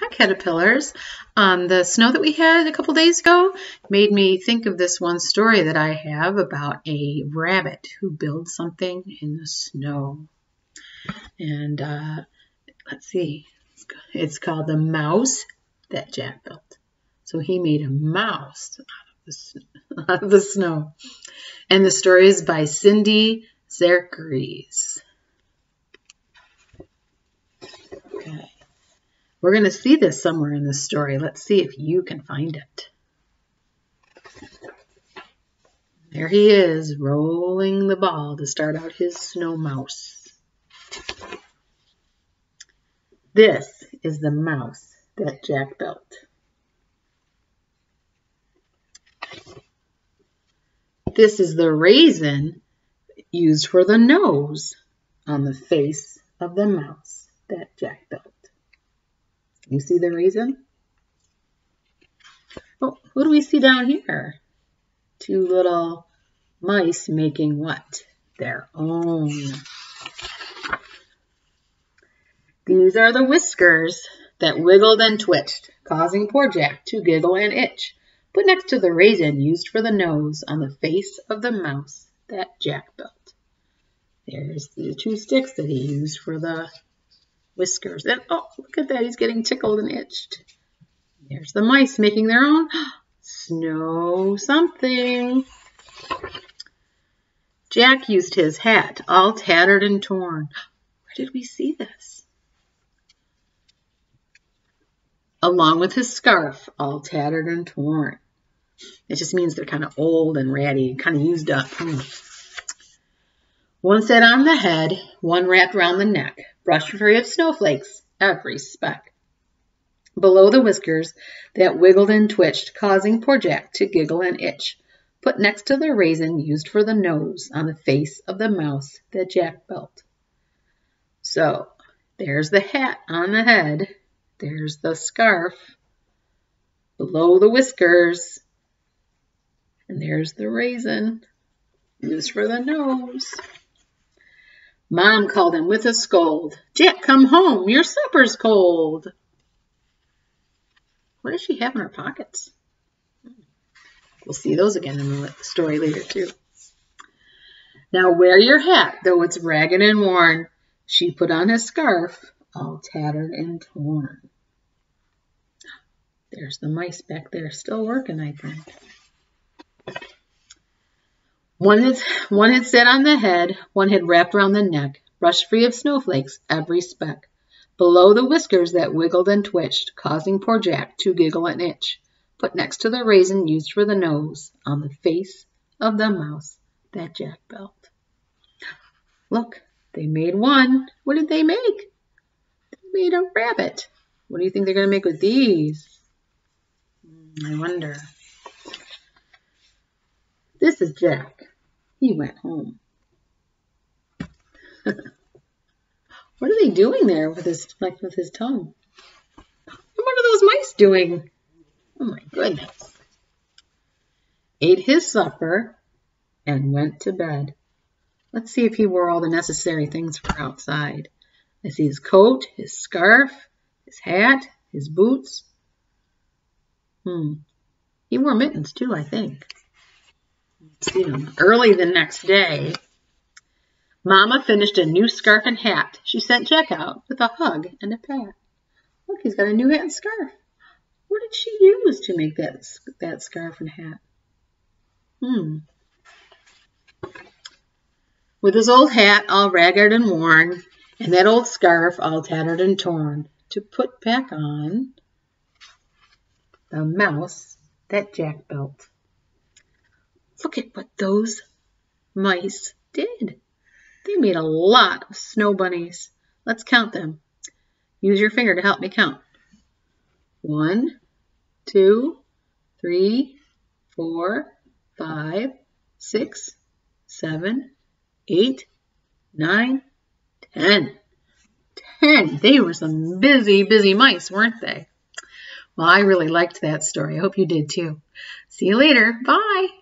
Hi, caterpillars. Um, the snow that we had a couple days ago made me think of this one story that I have about a rabbit who builds something in the snow. And uh, let's see, it's called The Mouse That Jack Built. So he made a mouse out of the, snow. And the story is by Cyndy Szekeres. We're going to see this somewhere in the story. Let's see if you can find it. There he is, rolling the ball to start out his snow mouse. This is the mouse that Jack built. This is the raisin used for the nose on the face of the mouse that Jack built. You see the reason? Oh, what do we see down here? Two little mice making what? Their own. These are the whiskers that wiggled and twitched, causing poor Jack to giggle and itch. Put next to the raisin used for the nose on the face of the mouse that Jack built. There's the two sticks that he used for the whiskers. And oh, look at that, he's getting tickled and itched. There's the mice making their own snow something. Jack used his hat, all tattered and torn. Where did we see this? Along with his scarf, all tattered and torn. It just means they're kind of old and ratty, kind of used up. Hmm. One set on the head, one wrapped round the neck, brushed free of snowflakes, every speck. Below the whiskers that wiggled and twitched, causing poor Jack to giggle and itch, put next to the raisin used for the nose on the face of the mouse that Jack built. So, there's the hat on the head, there's the scarf, below the whiskers, and there's the raisin used for the nose. Mom called him with a scold. Jack, come home. Your supper's cold. What does she have in her pockets? We'll see those again in the story later, too. Now wear your hat, though it's ragged and worn. She put on his scarf, all tattered and torn. There's the mice back there, still working, I think. One had, one had set on the head, one had wrapped around the neck, brushed free of snowflakes, every speck. Below the whiskers that wiggled and twitched, causing poor Jack to giggle and itch. Put next to the raisin used for the nose, on the face of the mouse that Jack built. Look, they made one. What did they make? They made a rabbit. What do you think they're going to make with these? Hmm, I wonder. This is Jack. He went home. what are they doing there with his like with his tongue? what are those mice doing? Oh my goodness. Ate his supper and went to bed. Let's see if he wore all the necessary things for outside. I see his coat, his scarf, his hat, his boots. Hmm. He wore mittens too, I think them early the next day. Mama finished a new scarf and hat. She sent Jack out with a hug and a pat. Look, he's got a new hat and scarf. What did she use to make that, that scarf and hat? Hmm. With his old hat all ragged and worn, and that old scarf all tattered and torn, to put back on the mouse that Jack built. Look at what those mice did. They made a lot of snow bunnies. Let's count them. Use your finger to help me count. One, two, three, four, five, six, seven, eight, nine, ten. Ten. They were some busy, busy mice, weren't they? Well, I really liked that story. I hope you did too. See you later. Bye.